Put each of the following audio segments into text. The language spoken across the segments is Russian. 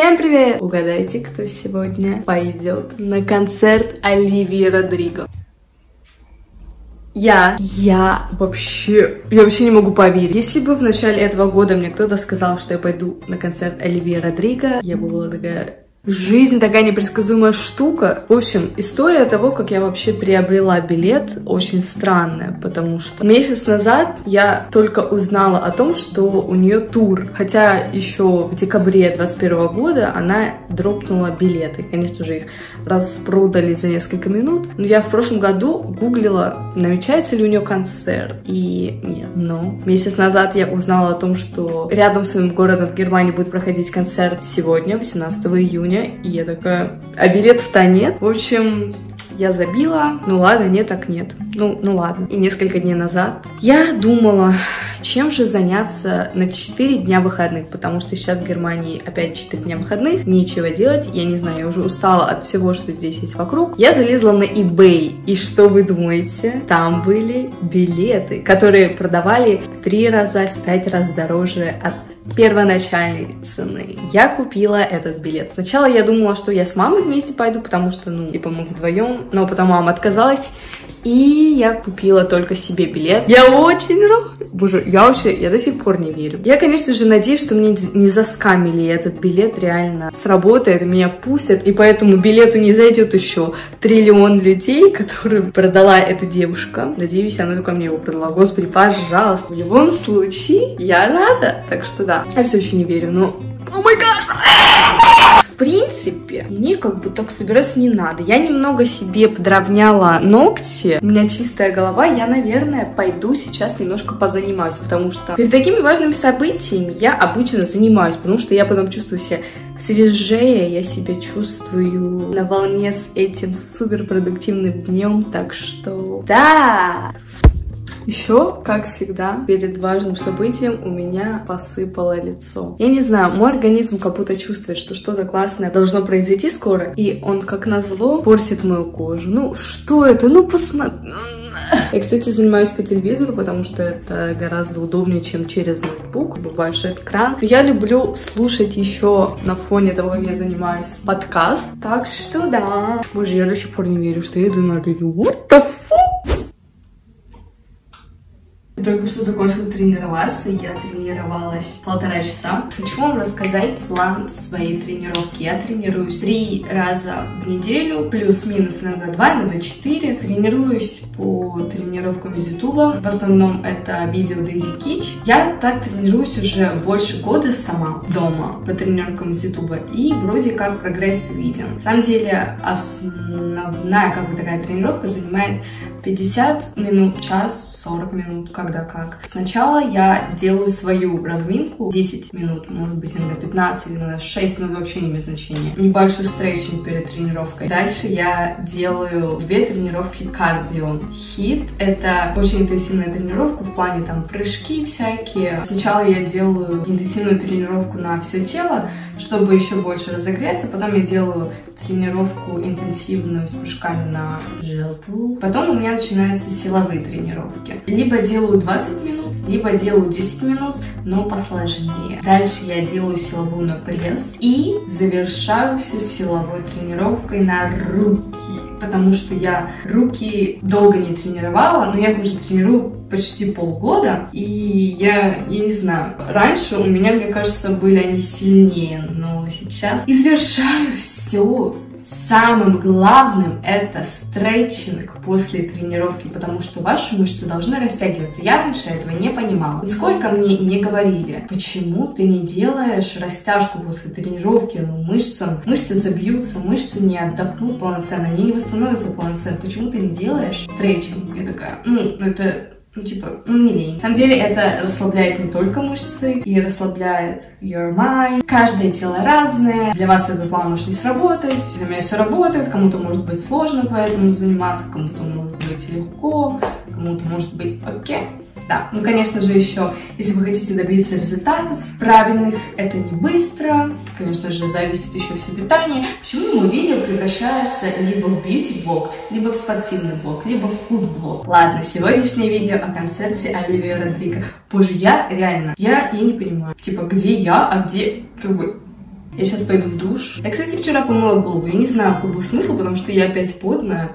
Всем привет! Угадайте, кто сегодня пойдет на концерт Оливии Родриго. Я, я вообще, я вообще не могу поверить. Если бы в начале этого года мне кто-то сказал, что я пойду на концерт Оливии Родриго, я бы была такая, Жизнь такая непредсказуемая штука. В общем, история того, как я вообще приобрела билет, очень странная, потому что месяц назад я только узнала о том, что у нее тур. Хотя еще в декабре 2021 года она дропнула билеты. Конечно же, их распродали за несколько минут. Но я в прошлом году гуглила, намечается ли у нее концерт. И нет, но месяц назад я узнала о том, что рядом с своим городом в Германии будет проходить концерт сегодня, 18 июня июня, и я такая, а билетов-то нет. В общем, я забила, ну ладно, нет, так нет. Ну, ну ладно. И несколько дней назад я думала, чем же заняться на 4 дня выходных, потому что сейчас в Германии опять 4 дня выходных, нечего делать, я не знаю, я уже устала от всего, что здесь есть вокруг. Я залезла на eBay, и что вы думаете? Там были билеты, которые продавали в 3 раза, в 5 раз дороже от первоначальной цены. Я купила этот билет. Сначала я думала, что я с мамой вместе пойду, потому что, ну, типа мы вдвоем, но потом мама отказалась, и я купила только себе билет. Я очень рада. Боже, я вообще, я до сих пор не верю. Я, конечно же, надеюсь, что мне не заскамили этот билет реально сработает, меня пустят, и поэтому билету не зайдет еще триллион людей, которым продала эта девушка. Надеюсь, она только мне его продала. Господи, пожалуйста. В любом случае, я рада. Так что да, я все еще не верю, но... О май гад! Принципе, мне как бы так собираться не надо. Я немного себе подровняла ногти, у меня чистая голова, я, наверное, пойду сейчас немножко позанимаюсь, потому что перед такими важными событиями я обычно занимаюсь, потому что я потом чувствую себя свежее, я себя чувствую на волне с этим суперпродуктивным днем, так что да! Еще, как всегда, перед важным событием у меня посыпало лицо. Я не знаю, мой организм как будто чувствует, что что-то классное должно произойти скоро, и он, как назло, портит мою кожу. Ну, что это? Ну, посмотри. Я, кстати, занимаюсь по телевизору, потому что это гораздо удобнее, чем через ноутбук, большой экран. Я люблю слушать еще на фоне того, как я занимаюсь подкаст. Так что да. Боже, я до сих пор не верю, что я иду на what the только что закончила тренироваться, я тренировалась полтора часа. Хочу вам рассказать план своей тренировки. Я тренируюсь три раза в неделю, плюс-минус иногда два, иногда четыре. Тренируюсь по тренировкам из Ютуба. В основном это видео Дейзи Кич. Я так тренируюсь уже больше года сама дома по тренировкам из Ютуба. И вроде как прогресс виден. На самом деле основная как бы такая тренировка занимает 50 минут, час, 40 минут, когда как. Сначала я делаю свою разминку 10 минут, может быть иногда 15, иногда 6 минут, вообще не без значения. Небольшой стретчинг перед тренировкой. Дальше я делаю две тренировки кардио. Хит — это очень интенсивная тренировка в плане там прыжки всякие. Сначала я делаю интенсивную тренировку на все тело, чтобы еще больше разогреться. Потом я делаю тренировку интенсивную с прыжками на жопу. Потом у меня начинаются силовые тренировки. Либо делаю 20 минут, либо делаю 10 минут, но посложнее. Дальше я делаю силовую на пресс и завершаю всю силовой тренировкой на руки потому что я руки долго не тренировала, но я их уже тренирую почти полгода, и я, я не знаю, раньше у меня, мне кажется, были они сильнее, но сейчас. И завершаю все Самым главным это стретчинг после тренировки, потому что ваши мышцы должны растягиваться. Я раньше этого не понимала. Сколько мне не говорили, почему ты не делаешь растяжку после тренировки, ну мышцам, мышцы забьются, мышцы не отдохнут полноценно, они не восстановятся полноценно. Почему ты не делаешь стретчинг? Я такая, ну, это ну, типа, ну, не лень. На самом деле, это расслабляет не только мышцы, и расслабляет your mind. Каждое тело разное. Для вас этот план может не сработать. Для меня все работает. Кому-то может быть сложно поэтому заниматься, кому-то может быть легко, кому-то может быть окей. Okay. Да, ну, конечно же, еще, если вы хотите добиться результатов правильных, это не быстро, конечно же, зависит еще все питание. Почему мое видео превращается либо в бьюти-блог, либо в спортивный блог, либо в фуд-блог. Ладно, сегодняшнее видео о концерте Оливии Родриго. Боже, я реально, я, я не понимаю, типа, где я, а где, как бы, Я сейчас пойду в душ. Я, кстати, вчера помыла голову. Я не знаю, какой был смысл, потому что я опять потная.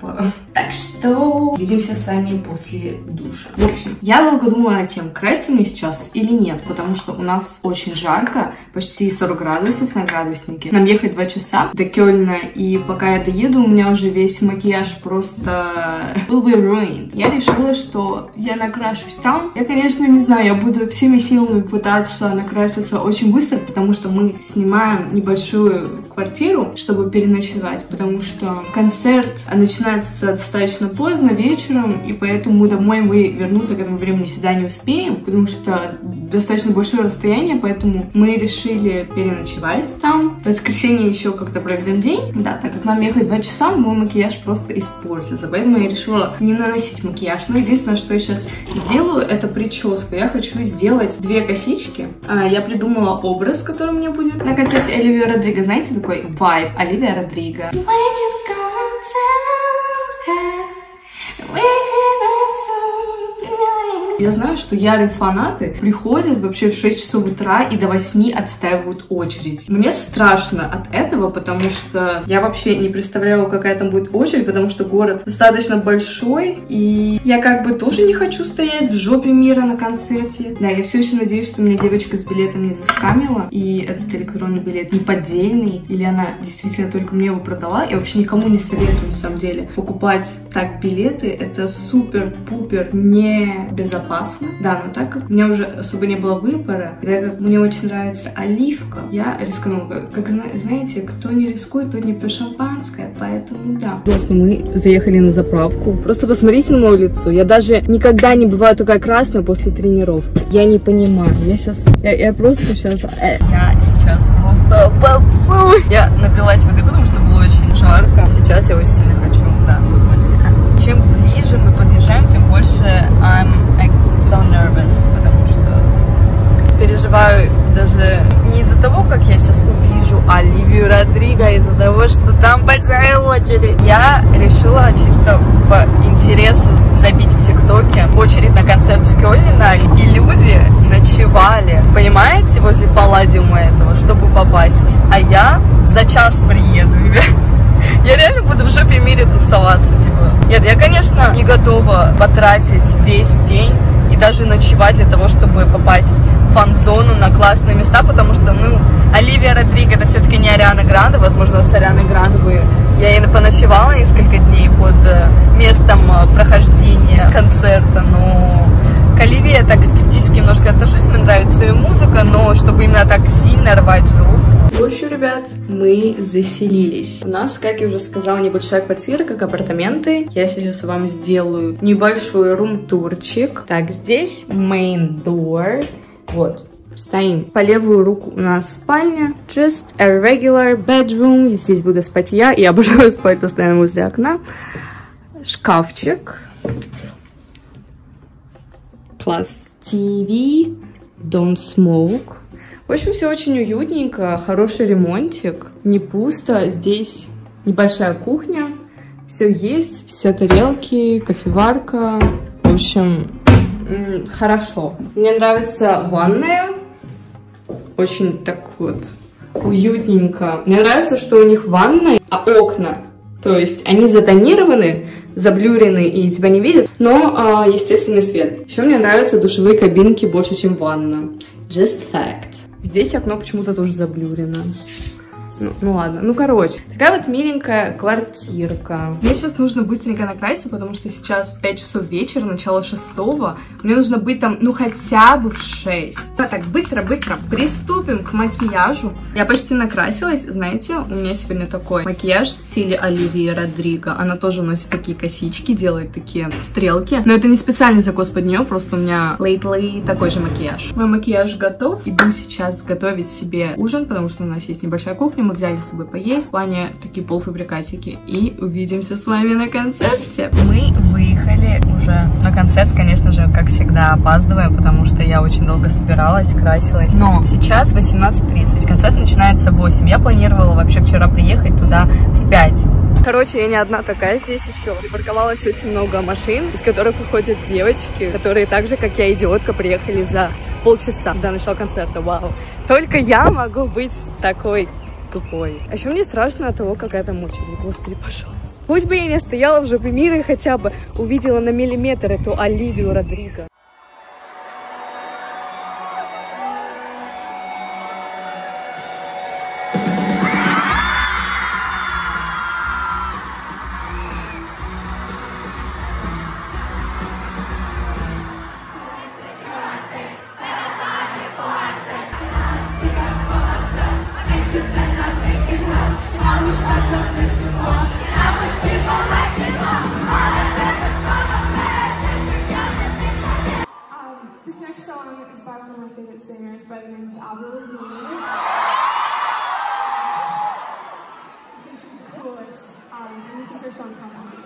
Так что увидимся с вами после душа. В общем, я долго думала над тем, краситься мне сейчас или нет, потому что у нас очень жарко, почти 40 градусов на градуснике. Нам ехать 2 часа до Кёльна, и пока я доеду, у меня уже весь макияж просто will be ruined. Я решила, что я накрашусь там. Я, конечно, не знаю, я буду всеми силами пытаться накраситься очень быстро, потому что мы снимаем небольшую квартиру, чтобы переночевать, потому что концерт начинается достаточно поздно, вечером, и поэтому домой мы вернуться к этому времени сюда не успеем, потому что достаточно большое расстояние, поэтому мы решили переночевать там. В воскресенье еще как-то проведем день. Да, так как нам ехать два часа, мой макияж просто испортится, поэтому я решила не наносить макияж. Но единственное, что я сейчас сделаю, это прическу. Я хочу сделать две косички. А, я придумала образ, который у меня будет на концерте Оливия Родриго. Знаете, такой вайб Оливия Родриго. Я знаю, что ярые фанаты приходят вообще в 6 часов утра и до 8 отстаивают очередь. Мне страшно от этого, потому что я вообще не представляю, какая там будет очередь, потому что город достаточно большой, и я как бы тоже не хочу стоять в жопе мира на концерте. Да, я все еще надеюсь, что меня девочка с билетом не заскамила, и этот электронный билет не поддельный, или она действительно только мне его продала. Я вообще никому не советую, на самом деле, покупать так билеты. Это супер-пупер не безопасно опасно. Да, но так как у меня уже особо не было выбора, и так как мне очень нравится оливка, я рискнула. Как, знаете, кто не рискует, тот не пьет шампанское, поэтому да. Вот мы заехали на заправку. Просто посмотрите на мое лицо. Я даже никогда не бываю такая красная после тренировки. Я не понимаю. Я сейчас... Я, я просто сейчас... Э, я сейчас просто басу. Я напилась воды, потому что было очень жарко. Сейчас я очень сильно хочу, да. Чем ближе мы подъезжаем, тем больше I'm переживаю даже не из-за того, как я сейчас увижу Оливию Родриго, а из-за того, что там большая очередь. Я решила чисто по интересу забить в ТикТоке очередь на концерт в Кёльне, и люди ночевали, понимаете, возле палладиума этого, чтобы попасть. А я за час приеду. Я реально буду в жопе мире тусоваться, типа. Нет, я, конечно, не готова потратить весь день и даже ночевать для того, чтобы попасть фан-зону на классные места, потому что, ну, Оливия Родриго это все-таки не Ариана Гранде, возможно, с Арианой Грандовой я и поночевала несколько дней под э, местом э, прохождения концерта, но к Оливии я так скептически немножко отношусь, мне нравится ее музыка, но чтобы именно так сильно рвать жопу, в общем, ребят, мы заселились. У нас, как я уже сказала, небольшая квартира, как апартаменты. Я сейчас вам сделаю небольшой рум-турчик. Так, здесь main door. Вот, Стоим. По левую руку у нас спальня. Just a regular bedroom. Здесь буду спать я. Я обожаю спать постоянно возле окна. Шкафчик. Класс. TV. Don't smoke. В общем, все очень уютненько, хороший ремонтик, не пусто. Здесь небольшая кухня, все есть, все тарелки, кофеварка. В общем, хорошо. Мне нравится ванная, очень так вот уютненько. Мне нравится, что у них ванная, а окна, то есть они затонированы, заблюрены и тебя не видят, но а, естественный свет. Еще мне нравятся душевые кабинки больше, чем ванна. Just fact. Здесь окно почему-то тоже заблюрено. Ну, ну ладно, ну короче, такая вот миленькая квартирка. Мне сейчас нужно быстренько накраситься, потому что сейчас 5 часов вечера, начало 6. Мне нужно быть там, ну хотя бы в 6. А так, быстро-быстро приступим к макияжу. Я почти накрасилась, знаете, у меня сегодня такой макияж в стиле Оливии Родриго. Она тоже носит такие косички, делает такие стрелки. Но это не специальный закос под нее, просто у меня lately такой же макияж. Мой макияж готов. Иду сейчас готовить себе ужин, потому что у нас есть небольшая кухня мы взяли с собой поесть, в плане такие полуфабрикатики. И увидимся с вами на концерте. Мы выехали уже на концерт, конечно же, как всегда, опаздываем, потому что я очень долго собиралась, красилась. Но сейчас 18.30, концерт начинается в 8. Я планировала вообще вчера приехать туда в 5. Короче, я не одна такая здесь еще. Припарковалось очень много машин, из которых уходят девочки, которые так же, как я, идиотка, приехали за полчаса до начала концерта. Вау. Только я могу быть такой тупой. А еще мне страшно от того, как это мучает. Господи, пожалуйста. Пусть бы я не стояла в жопе мира и хотя бы увидела на миллиметр эту Оливию Родриго. 我们 this is.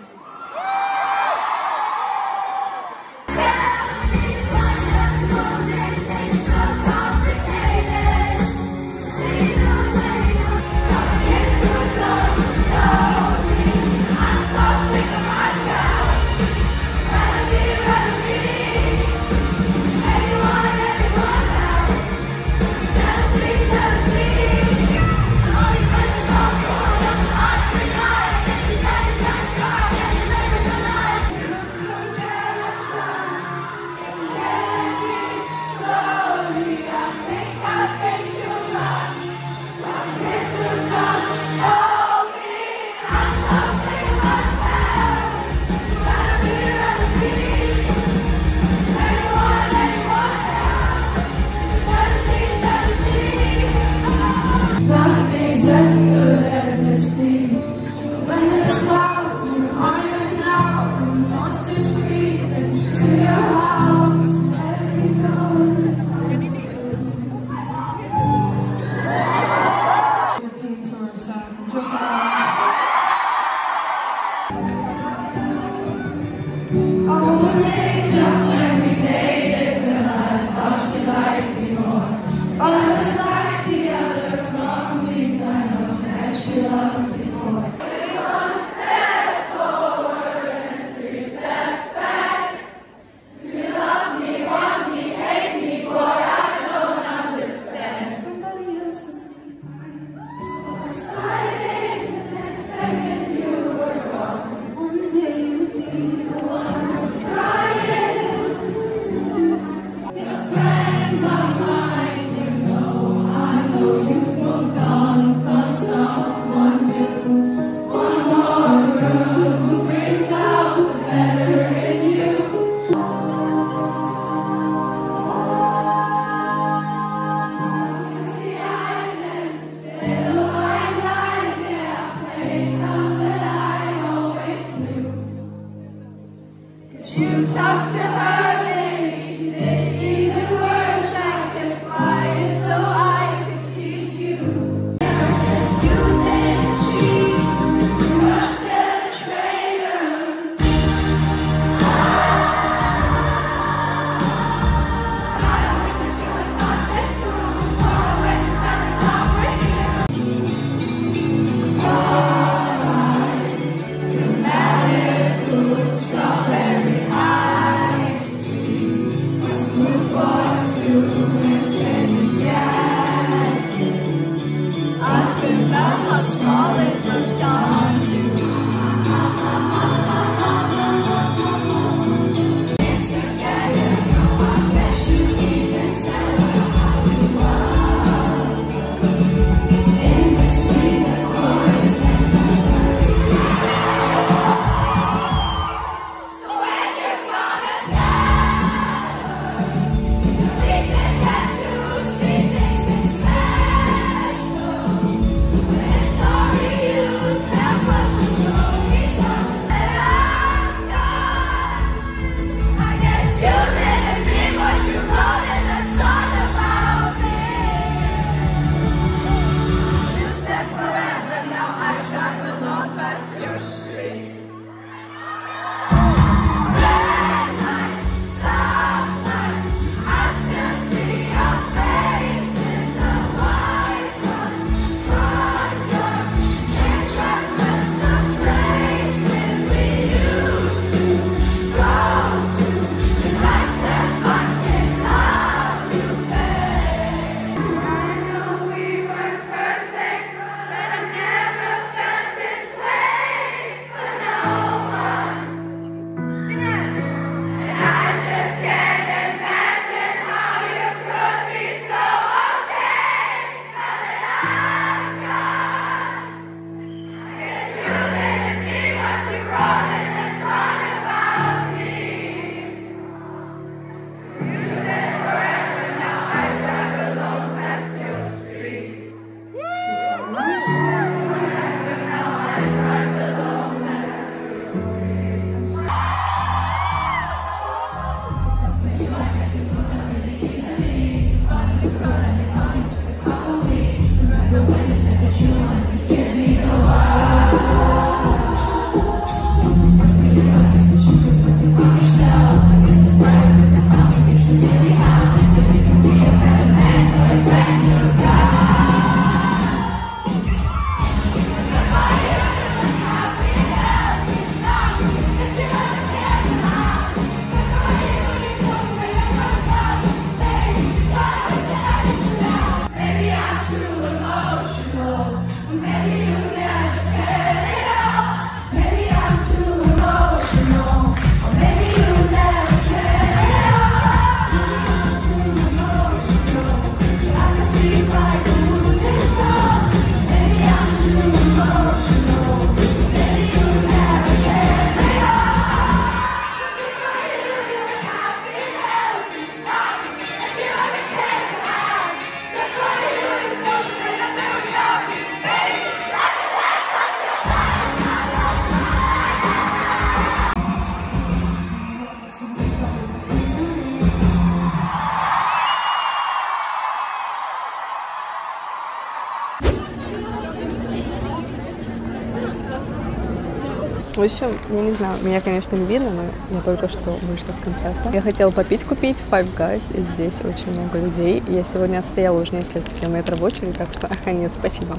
В общем, я не знаю, меня, конечно, не видно, но я только что вышла с концерта. Я хотела попить купить Five Guys, и здесь очень много людей. Я сегодня отстояла уже несколько километров в очереди, так что нет, спасибо.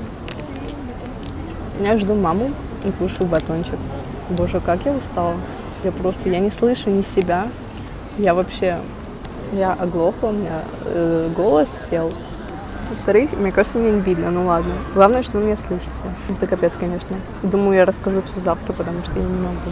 Я жду маму и кушаю батончик. Боже, как я устала. Я просто, я не слышу ни себя. Я вообще, я оглохла, у меня э, голос сел. Во-вторых, мне кажется, меня не видно, ну ладно. Главное, что вы меня слышите. Это капец, конечно. Думаю, я расскажу все завтра, потому что я не могу.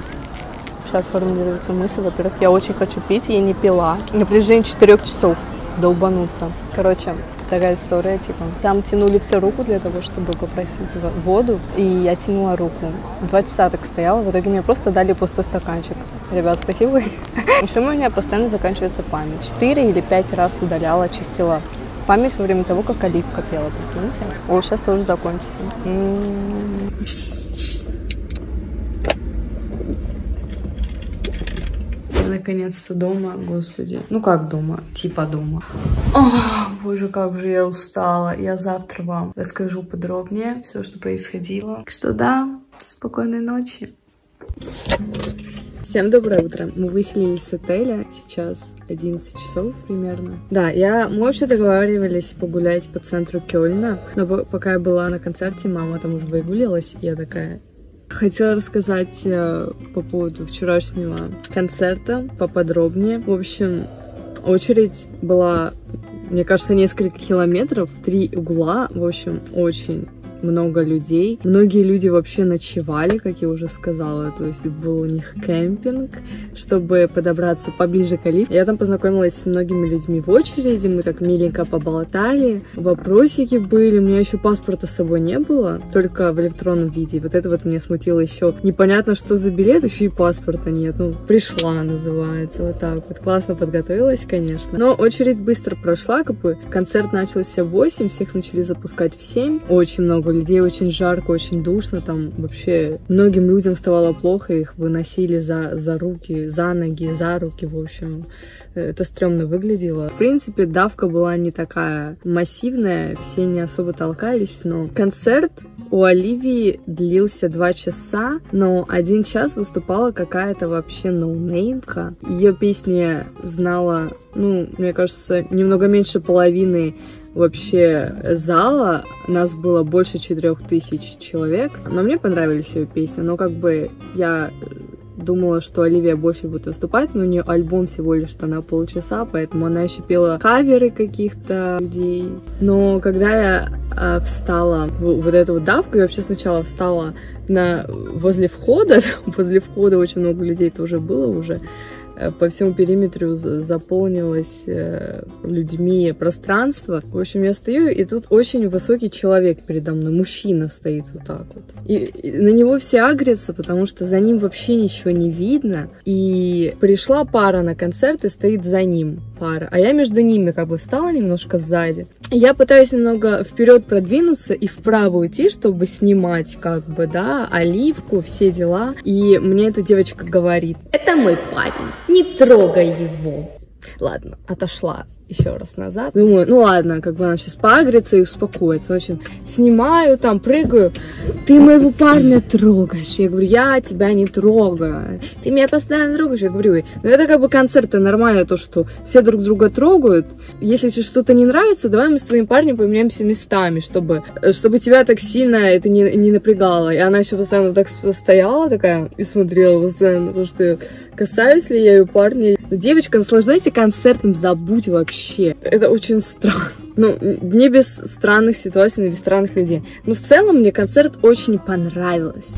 Сейчас формулируется мысль. Во-первых, я очень хочу пить, я не пила. На протяжении четырех часов долбануться. Короче, такая история, типа, там тянули все руку для того, чтобы попросить воду, и я тянула руку. Два часа так стояла, в итоге мне просто дали пустой стаканчик. Ребят, спасибо. Еще у меня постоянно заканчивается память. Четыре или пять раз удаляла, чистила память во время того, как оливка пела, прикиньте. О, сейчас тоже закончится. М-м-м. наконец-то дома, господи. Ну как дома? Типа дома. О, боже, как же я устала. Я завтра вам расскажу подробнее все, что происходило. Так что да, спокойной ночи. Всем доброе утро. Мы выселились с отеля. Сейчас 11 часов примерно. Да, я, мы вообще договаривались погулять по центру Кёльна, но пока я была на концерте, мама там уже выгулилась, и я такая, Хотела рассказать э, по поводу вчерашнего концерта поподробнее. В общем, очередь была, мне кажется, несколько километров, три угла. В общем, очень много людей. Многие люди вообще ночевали, как я уже сказала, то есть был у них кемпинг, чтобы подобраться поближе к Алиф. Я там познакомилась с многими людьми в очереди, мы так миленько поболтали, вопросики были, у меня еще паспорта с собой не было, только в электронном виде. Вот это вот меня смутило еще. Непонятно, что за билет, еще и паспорта нет. Ну, пришла, называется, вот так вот. Классно подготовилась, конечно. Но очередь быстро прошла, как бы концерт начался в 8, всех начали запускать в 7. Очень много много людей, очень жарко, очень душно, там вообще многим людям ставало плохо, их выносили за, за руки, за ноги, за руки, в общем, это стрёмно выглядело. В принципе, давка была не такая массивная, все не особо толкались, но концерт у Оливии длился два часа, но один час выступала какая-то вообще ноунеймка. Ее песни знала, ну, мне кажется, немного меньше половины вообще зала. Нас было больше четырех тысяч человек. Но мне понравились ее песни. Но как бы я думала, что Оливия больше будет выступать, но у нее альбом всего лишь на полчаса, поэтому она еще пела каверы каких-то людей. Но когда я э, встала в вот эту вот давку, я вообще сначала встала на, возле входа, возле входа очень много людей тоже было уже, по всему периметру заполнилось э, людьми пространство. В общем, я стою, и тут очень высокий человек передо мной, мужчина стоит вот так вот. И на него все агрятся, потому что за ним вообще ничего не видно. И пришла пара на концерт и стоит за ним пара, а я между ними как бы встала немножко сзади. Я пытаюсь немного вперед продвинуться и вправо уйти, чтобы снимать как бы, да, оливку, все дела. И мне эта девочка говорит, это мой парень, не трогай его. Ладно, отошла еще раз назад. Думаю, ну ладно, как бы она сейчас погрится и успокоится. В общем, снимаю там, прыгаю. Ты моего парня трогаешь. Я говорю, я тебя не трогаю. Ты меня постоянно трогаешь. Я говорю, ну это как бы концерты нормально, то, что все друг друга трогают. Если тебе что-то не нравится, давай мы с твоим парнем поменяемся местами, чтобы, чтобы тебя так сильно это не, не напрягало. И она еще постоянно так стояла такая и смотрела постоянно на то, что касаюсь ли я ее парня. Девочка, наслаждайся концертом, забудь вообще вообще. Это очень странно. Ну, не без странных ситуаций, не без странных людей. Но в целом мне концерт очень понравился.